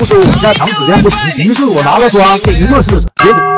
不是我家产品质量不行，于是我拿了砖给一乐试试，结果。